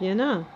you know.